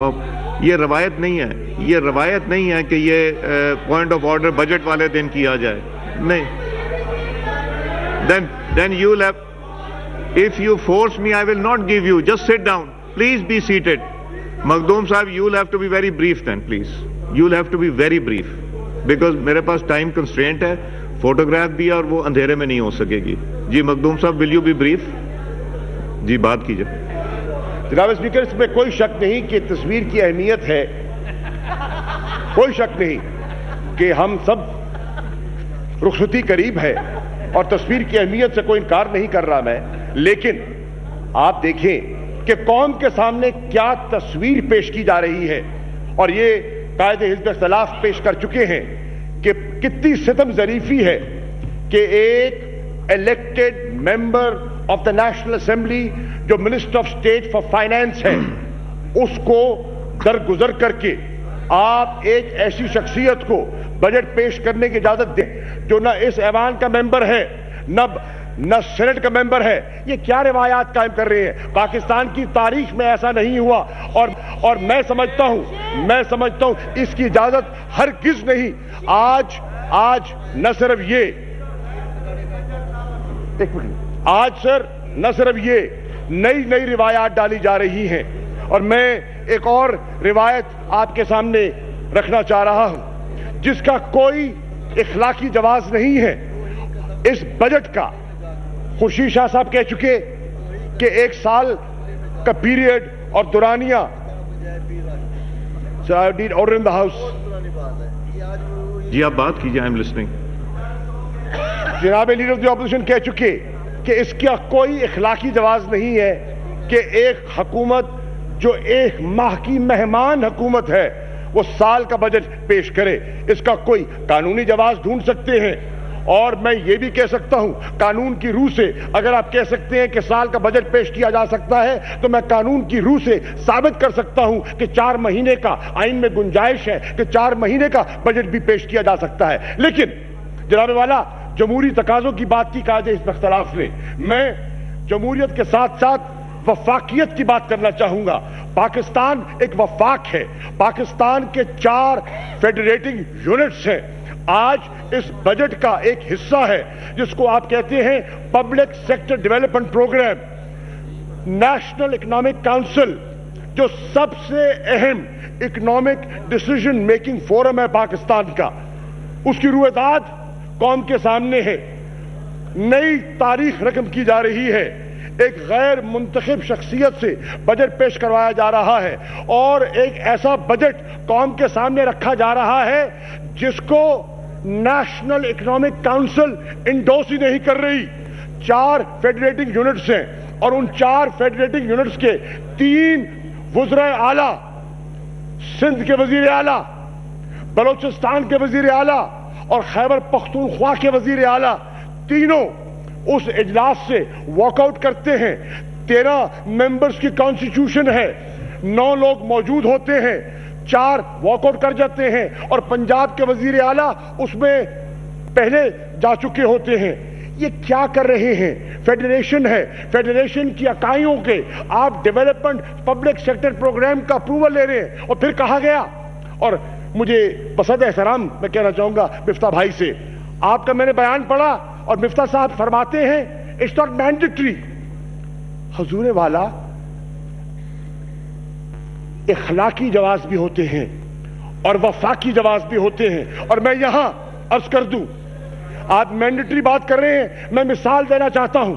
یہ روایت نہیں ہے، یہ روایت نہیں ہے کہ یہ پوائنٹ آف آرڈر بجٹ والے دن کیا جائے۔ نہیں۔ Then then you leave if you force me I will not give you just sit down please be seated Makhdoom Sahib you have to be very brief then please you have to be very brief because میرے پاس time constraint ہے photograph بھی اور وہ اندھیرے میں نہیں ہو سکے گی جی Makhdoom Sahib will you be brief جی بات کیجیے جناب اسپیکر، اس میں کوئی شک نہیں کہ تصویر کی اہمیت ہے۔ کوئی شک نہیں کہ ہم سب رخصتی قریب ہے اور تصویر کی اہمیت سے کوئی انکار نہیں کر رہا میں۔ لیکن آپ دیکھیں کہ قوم کے سامنے کیا تصویر پیش کی جا رہی ہے۔ اور یہ قائد حزب اختلاف پیش کر چکے ہیں کہ کتنی ستم ظریفی ہے کہ ایک elected member of the national assembly جو minister of state for finance ہے، اس کو درگزر کر کے آپ ایک ایسی شخصیت کو بجٹ پیش کرنے کی اجازت دیں جو نہ اس ایوان کا ممبر ہے، نہ نہ سینٹ کا ممبر ہے۔ یہ کیا روایات قائم کر رہے ہیں؟ پاکستان کی تاریخ میں ایسا نہیں ہوا اور اور میں سمجھتا ہوں، میں سمجھتا ہوں اس کی اجازت ہر کس نہیں۔ آج آج نہ صرف یہ آج سر نہ صرف یہ نئی نئی روایات ڈالی جا رہی ہیں۔ اور میں ایک اور روایت آپ کے سامنے رکھنا چاہ رہا ہوں جس کا کوئی اخلاقی جواز نہیں ہے۔ اس بجٹ کا خوشی شاہ صاحب کہہ چکے کہ ایک سال کا پیریڈ اور دورانیہ۔ ان دا ہاؤس جی آپ بات لسننگ جناب لیڈر آف دی اپوزیشن کہہ چکے کہ اس کا کوئی اخلاقی جواز نہیں ہے کہ ایک حکومت جو ایک ماہ کی مہمان حکومت ہے، وہ سال کا بجٹ پیش کرے۔ اس کا کوئی قانونی جواز ڈھونڈ سکتے ہیں۔ اور میں یہ بھی کہہ سکتا ہوں، قانون کی روح سے اگر آپ کہہ سکتے ہیں کہ سال کا بجٹ پیش کیا جا سکتا ہے، تو میں قانون کی روح سے ثابت کر سکتا ہوں کہ چار مہینے کا آئین میں گنجائش ہے، کہ چار مہینے کا بجٹ بھی پیش کیا جا سکتا ہے۔ لیکن جناب والا جمہوری تقاضوں کی بات کی کہا جائے اس اختلاف نے میں جمہوریت کے ساتھ ساتھ وفاقیت کی بات کرنا چاہوں گا۔ پاکستان ایک وفاق ہے۔ پاکستان کے چار فیڈریٹنگ یونٹس ہیں۔ آج اس بجٹ کا ایک حصہ ہے، جس کو آپ کہتے ہیں public sector development program. National economic council جو سب سے اہم اکنامک ڈیسیجن میکنگ فورم ہے پاکستان کا۔ اس کی روحداد قوم کے سامنے ہے۔ نئی تاریخ رقم کی جا رہی ہے۔ ایک غیر منتخب شخصیت سے بجٹ پیش کروایا جا رہا ہے اور ایک ایسا بجٹ قوم کے سامنے رکھا جا رہا ہے جس کو نیشنل اکنامک کاؤنسل انڈوس ہی نہیں کر رہی۔ چار فیڈریٹنگ یونٹس ہیں اور ان چار فیڈریٹنگ یونٹس کے تین وزرائے اعلی، سندھ کے وزیر اعلی، بلوچستان کے وزیر اعلی اور خیبر پختونخوا کے وزیر اعلیٰ تینوں اس اجلاس سے واک آؤٹ کرتے ہیں۔ تیرہ ممبرز کی کانسٹیٹیوشن ہے۔ نو لوگ موجود ہوتے ہیں۔ چار واک آؤٹ کر جاتے ہیں اور پنجاب کے وزیر اعلیٰ اس میں پہلے جا چکے ہوتے ہیں۔ یہ کیا کر رہے ہیں؟ فیڈریشن ہے۔ فیڈریشن کی اکائیوں کے آپ ڈیولپمنٹ پبلک سیکٹر پروگرام کا اپروول لے رہے ہیں۔ اور پھر کہا گیا اور مجھے پسند احترام میں کہنا چاہوں گا مفتہ بھائی سے۔ آپ کا میں نے بیان پڑھا اور مفتہ صاحب فرماتے ہیں اٹس ناٹ مینڈیٹری حضور والا اخلاقی جواز بھی ہوتے ہیں اور وفاقی جواز بھی ہوتے ہیں۔ اور میں یہاں عرض کر دوں، آپ مینڈیٹری بات کر رہے ہیں، میں مثال دینا چاہتا ہوں۔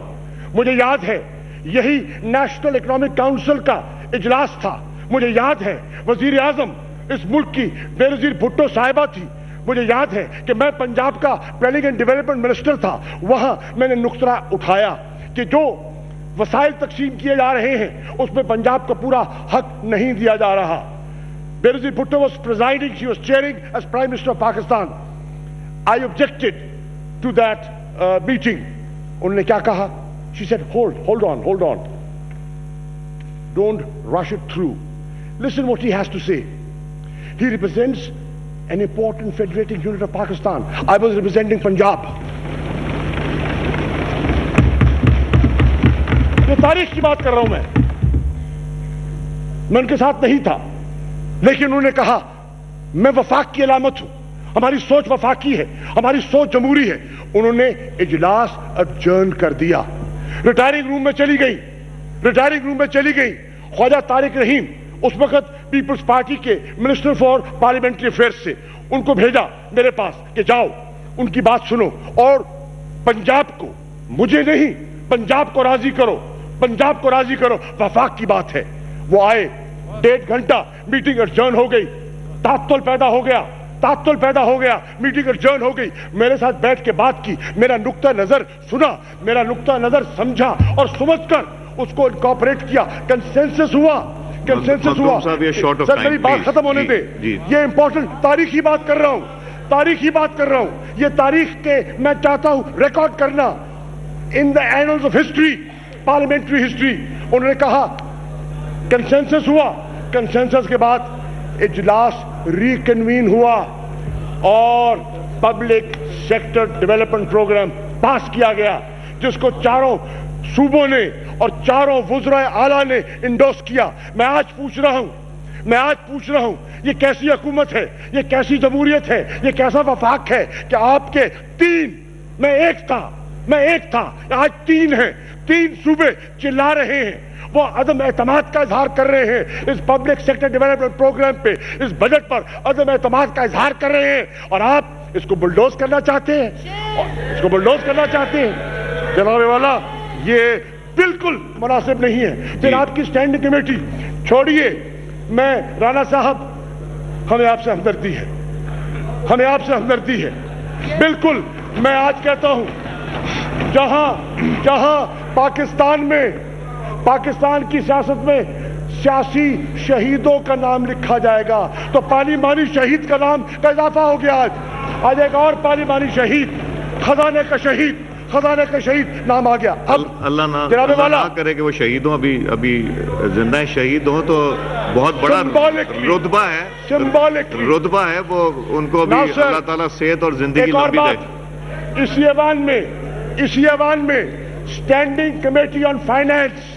مجھے یاد ہے، یہی نیشنل اکنامک کاؤنسل کا اجلاس تھا۔ مجھے یاد ہے وزیر اعظم اس ملک کی بے نظیر بھٹو صاحبہ تھی۔ مجھے یاد ہے کہ میں پنجاب کا پلاننگ اینڈ ڈیولپمنٹ منسٹر تھا۔ وہاں میں نے نقطہ اٹھایا کہ جو وسائل تقسیم کیے جا رہے ہیں، اس میں پنجاب کا پورا حق نہیں دیا جا رہا۔ بے Bhutto was presiding she was chairing as prime minister of Pakistan I objected to that meeting انہوں نے کیا کہا؟ She said hold hold on hold on don't rush it through listen what he has to say He represents an important federating unit of Pakistan. I was representing Punjab. یہ تاریخ کی بات کر رہا ہوں میں. میں ان کے ساتھ نہیں تھا. لیکن انہوں نے کہا، میں وفاق کی علامت ہوں. ہماری سوچ وفاقی ہے. ہماری سوچ جمہوری ہے. انہوں نے اجلاس اڈجرن کر دیا. ریٹائرنگ روم میں چلی گئی. ریٹائرنگ روم میں چلی گئی. خواجہ طارق رحیم اس وقت پیپلز پارٹی کے منسٹر فار پارلیمنٹری افیئرس سے۔ ان کو بھیجا میرے پاس کہ جاؤ، ان کی بات سنو۔ اور پنجاب کو، مجھے نہیں، پنجاب کو راضی کرو۔ پنجاب کو راضی کرو۔ وفاق کی بات ہے۔ وہ آئے۔ ڈیڑھ گھنٹہ میٹنگ ارجرن ہو گئی۔ تعطل پیدا ہو گیا۔ تعطل پیدا ہو گیا۔ میٹنگ ارجرن ہو گئی۔ میرے ساتھ بیٹھ کے بات کی۔ میرا نقطہ نظر سنا۔ میرا نقطہ نظر سمجھا اور سمجھ کر اس کو انکاپریٹ کیا۔ کنسنسس ہوا۔ کنسنسس ہوا۔ سر میری بات ختم ہونے دے۔ یہ امپورٹنٹ تاریخی بات کر رہا ہوں۔ تاریخی بات کر رہا ہوں۔ یہ تاریخ کے میں چاہتا ہوں ریکارڈ کرنا۔ In the annals of history parliamentary history انہوں نے کہا کنسنسس ہوا۔ کنسنسس کے بعد اجلاس ریکنوین ہوا اور public sector development program pass کیا گیا جس کو چاروں صوبوں نے اور چاروں وزراء اعلیٰ نے انڈوس کیا۔ میں آج پوچھ رہا ہوں، میں آج پوچھ رہا ہوں، یہ کیسی حکومت ہے؟ یہ کیسی جمہوریت ہے؟ یہ کیسا وفاق ہے کہ آپ کے تین، میں ایک تھا، میں ایک تھا، آج تین ہیں۔ تین صوبے چلا رہے ہیں۔ وہ عدم اعتماد کا اظہار کر رہے ہیں۔ اس پبلک سیکٹر ڈیولپمنٹ پروگرام پہ، اس بجٹ پر عدم اعتماد کا اظہار کر رہے ہیں۔ اور آپ اس کو بلڈوز کرنا چاہتے ہیں۔ اس کو بلڈوز کرنا چاہتے ہیں۔ جناب والا، یہ بالکل مناسب نہیں ہے۔ پھر آپ کی سٹینڈنگ کمیٹی چھوڑیے میں رانا صاحب ہمیں آپ سے ہمدردی ہے۔ ہمیں آپ سے ہمدردی ہے۔ بالکل میں آج کہتا ہوں جہاں جہاں پاکستان میں پاکستان کی سیاست میں سیاسی شہیدوں کا نام لکھا جائے گا تو پارلیمانی شہید کا نام کا اضافہ ہو گیا آج۔ آج ایک اور پارلیمانی شہید خزانے کا شہید خزانے کا شہید نام آ گیا اب اللہ نہ جناب والا کرے کہ وہ شہید ہوں ابھی ابھی زندہ شہید ہوں تو بہت بڑا. رتبہ ہے. رتبہ ہے وہ ان کو بھی اللہ تعالیٰ صحت اور زندگی لمبی دے اسی ایوان میں اسی ایوان میں سٹینڈنگ کمیٹی آن فائنینس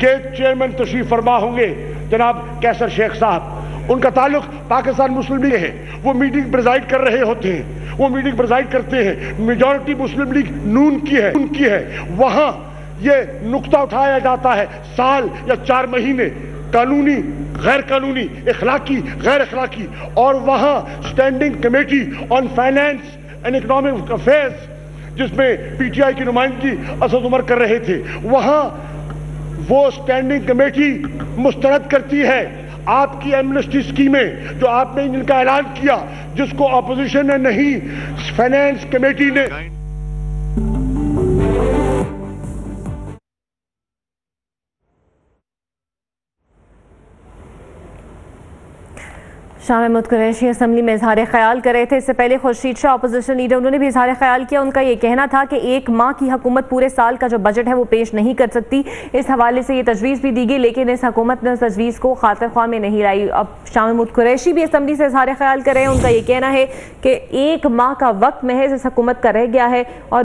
کے چیئرمین تشریف فرما ہوں گے جناب کیسر شیخ صاحب ان کا تعلق پاکستان مسلم لیگ ہے۔ وہ میٹنگ پریزائڈ کر رہے ہوتے ہیں۔ وہ میٹنگ پریزائڈ کرتے ہیں۔ میجورٹی مسلم لیگ نون کی ہے ان کی ہے۔ وہاں یہ نقطہ اٹھایا جاتا ہے سال یا چار مہینے۔ قانونی غیر قانونی اخلاقی غیر اخلاقی اور وہاں standing committee on finance and economic affairs جس میں پی ٹی آئی کی نمائندگی اسد عمر کر رہے تھے۔ وہاں وہ سٹینڈنگ کمیٹی مسترد کرتی ہے۔ آپ کی ایمنسٹی سکیمیں جو آپ نے جن کا اعلان کیا، جس کو اپوزیشن نے نہیں فائنینس کمیٹی نے شاہ محمود قریشی اسمبلی میں اظہار خیال کر رہے تھے۔ اس سے پہلے خورشید شاہ اپوزیشن لیڈر انہوں نے بھی اظہار خیال کیا۔ ان کا یہ کہنا تھا کہ ایک ماہ کی حکومت پورے سال کا جو بجٹ ہے وہ پیش نہیں کر سکتی۔ اس حوالے سے یہ تجویز بھی دی گئی، لیکن اس حکومت نے اس تجویز کو خاطر خواہ میں نہیں لائی۔ اب شاہ محمود قریشی بھی اسمبلی سے اظہار خیال کر رہے ہیں۔ ان کا یہ کہنا ہے کہ ایک ماہ کا وقت محض اس حکومت کا رہ گیا ہے اور